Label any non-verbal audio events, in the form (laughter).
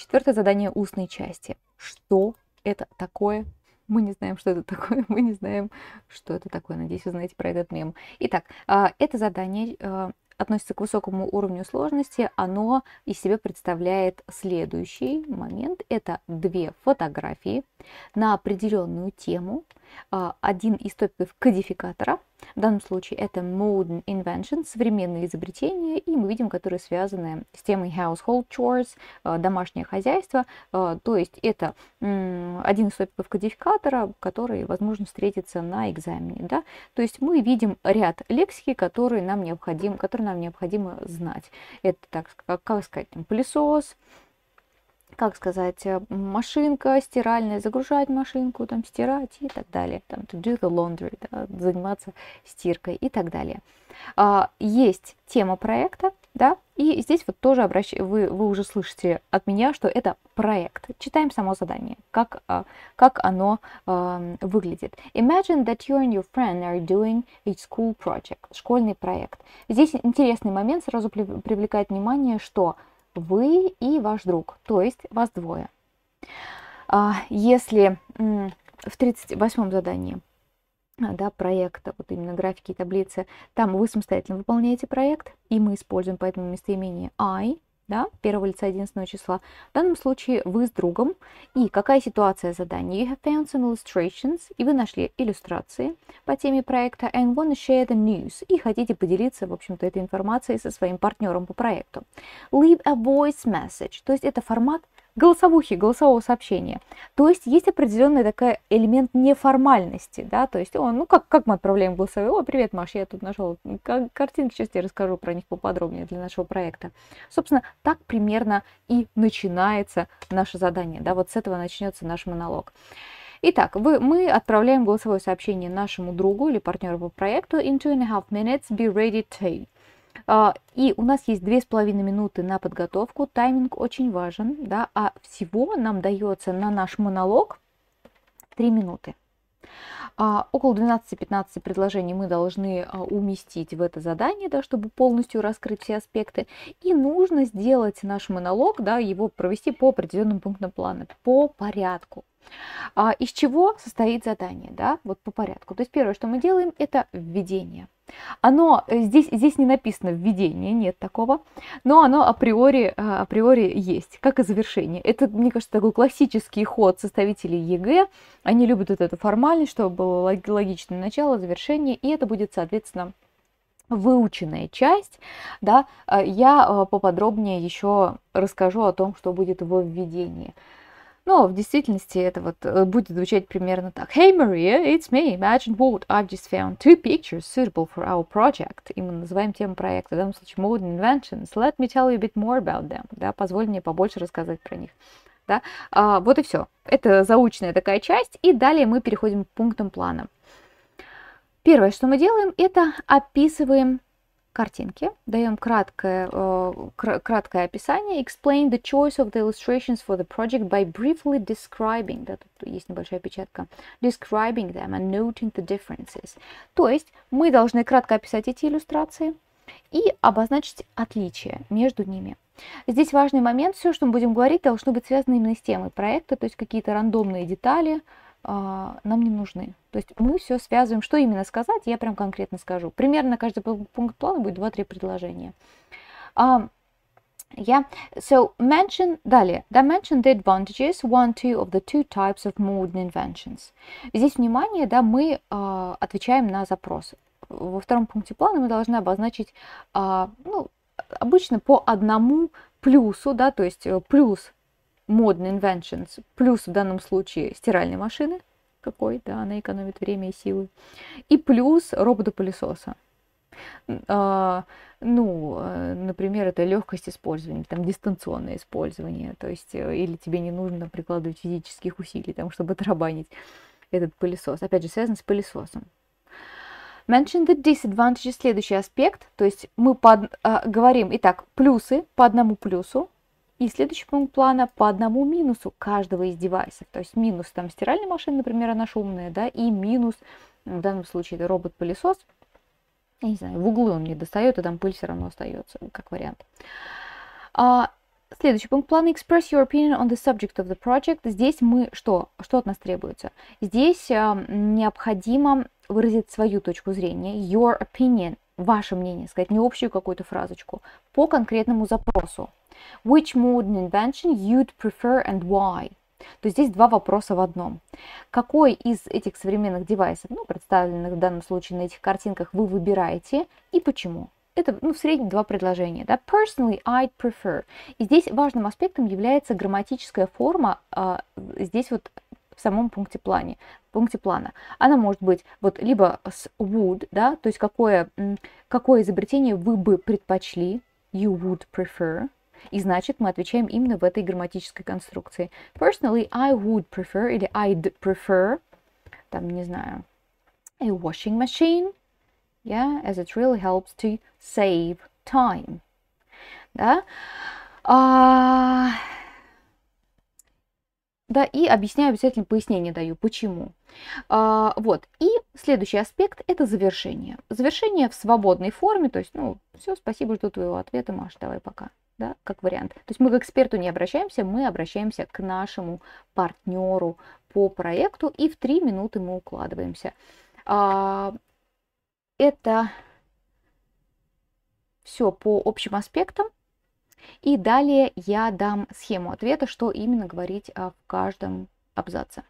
Четвертое задание устной части. Что это такое? Мы не знаем, что это такое, (laughs) мы не знаем, что это такое. Надеюсь, вы знаете про этот мем. Итак, а, это задание а, относится к высокому уровню сложности, оно из себя представляет следующий момент. Это две фотографии на определенную тему, один из топиков кодификатора. В данном случае это Modern Invention, современные изобретения, и мы видим, которые связаны с темой Household Chores, а, домашнее хозяйство. А, то есть это один из топиков кодификатора, который, возможно, встретится на экзамене. Да? То есть мы видим ряд лексики, которые нам необходимо, которые нам необходимо знать. Это, так как, сказать, пылесос, как сказать, э, машинка стиральная, загружать машинку, там, стирать и так далее. Там, to do the laundry, да, заниматься стиркой и так далее. А, есть тема проекта, да, и здесь вот тоже обращ... вы, вы уже слышите от меня, что это проект. Читаем само задание, как, а, как оно а, выглядит. Imagine that you and your friend are doing a school project, школьный проект. Здесь интересный момент сразу привлекает внимание, что вы и ваш друг, то есть вас двое. А, если в 38 задании да, проекта, вот именно графики и таблицы, там вы самостоятельно выполняете проект, и мы используем поэтому местоимение I, да, первого лица единственного числа. В данном случае вы с другом. И какая ситуация задания? You have found some illustrations, и вы нашли иллюстрации по теме проекта and want to share the news, и хотите поделиться, в общем-то, этой информацией со своим партнером по проекту. Leave a voice message, то есть это формат голосовухи, голосового сообщения. То есть есть определенный такой элемент неформальности, да, то есть, о, ну как, как мы отправляем голосовые, о, привет, Маш, я тут нашел картинки, сейчас я расскажу про них поподробнее для нашего проекта. Собственно, так примерно и начинается наше задание, да, вот с этого начнется наш монолог. Итак, вы, мы отправляем голосовое сообщение нашему другу или партнеру по проекту in two and a half minutes, be ready to. А, и у нас есть две с половиной минуты на подготовку. Тайминг очень важен, да, а всего нам дается на наш монолог 3 минуты. А, около 12-15 предложений мы должны а, уместить в это задание, да, чтобы полностью раскрыть все аспекты. И нужно сделать наш монолог, да, его провести по определенным пунктам плана, по порядку. А, из чего состоит задание, да, вот по порядку. То есть первое, что мы делаем, это введение. Оно э, здесь, здесь не написано введение, нет такого, но оно априори, э, априори есть, как и завершение. Это, мне кажется, такой классический ход составителей ЕГЭ. Они любят вот эту формальность, чтобы было логичное начало, завершение, и это будет, соответственно, выученная часть, да, э, я поподробнее еще расскажу о том, что будет во введении. Но в действительности это вот э, будет звучать примерно так. Hey Maria, it's me. Imagine what I've just found two pictures suitable for our project. И мы называем тему проекта, в данном случае Modern Inventions. Let me tell you a bit more about them. Да, позволь мне побольше рассказать про них. Да? А, вот и все. Это заученная такая часть. И далее мы переходим к пунктам плана. Первое, что мы делаем, это описываем картинки, даем краткое, э, краткое описание. Explain the choice of the illustrations for the project by briefly describing, да, тут есть небольшая опечатка, describing them and noting the differences. То есть мы должны кратко описать эти иллюстрации и обозначить отличия между ними. Здесь важный момент, все, что мы будем говорить, должно быть связано именно с темой проекта, то есть какие-то рандомные детали, нам не нужны. То есть мы все связываем, что именно сказать, я прям конкретно скажу. Примерно каждый пункт плана будет 2-3 предложения. Um, yeah, so mention, далее, да, mention the advantages, one, two of the two types of modern inventions. Здесь, внимание, да, мы uh, отвечаем на запрос. Во втором пункте плана мы должны обозначить, uh, ну, обычно по одному плюсу, да, то есть э, плюс Modern Inventions, плюс в данном случае стиральной машины, какой, да, она экономит время и силы, и плюс робота-пылесоса. А, ну, э, например, это легкость использования, там дистанционное использование, то есть э, или тебе не нужно прикладывать физических усилий, там, чтобы тарабанить этот пылесос. Опять же, связано с пылесосом. Mention the disadvantages, следующий аспект, то есть мы под, а, говорим, итак, плюсы по одному плюсу, и следующий пункт плана по одному минусу каждого из девайсов. То есть минус там стиральной машины, например, она шумная, да, и минус, в данном случае это робот-пылесос. Я не знаю, в углу он не достает, и там пыль все равно остается, как вариант. А, Следующий пункт плана express your opinion on the subject of the project. Здесь мы что? Что от нас требуется? Здесь э, необходимо выразить свою точку зрения, your opinion, ваше мнение, сказать не общую какую-то фразочку, по конкретному запросу. Which modern invention you'd prefer and why? То есть здесь два вопроса в одном. Какой из этих современных девайсов, ну, представленных в данном случае на этих картинках, вы выбираете и почему? Это ну, в среднем два предложения. Да? Personally, I'd prefer. И здесь важным аспектом является грамматическая форма а, здесь вот в самом пункте плане, пункте плана. Она может быть вот либо с would, да, то есть какое, какое изобретение вы бы предпочли, you would prefer, и значит, мы отвечаем именно в этой грамматической конструкции. Personally, I would prefer или I'd prefer, там, не знаю, a washing machine, yeah, as it really helps to save time. Да? А... Да, и объясняю, обязательно пояснение даю, почему. А, вот, и следующий аспект – это завершение. Завершение в свободной форме, то есть, ну, все, спасибо, жду твоего ответа, Маш, давай пока да, как вариант. То есть мы к эксперту не обращаемся, мы обращаемся к нашему партнеру по проекту, и в три минуты мы укладываемся. А, это все по общим аспектам. И далее я дам схему ответа, что именно говорить в каждом абзаце.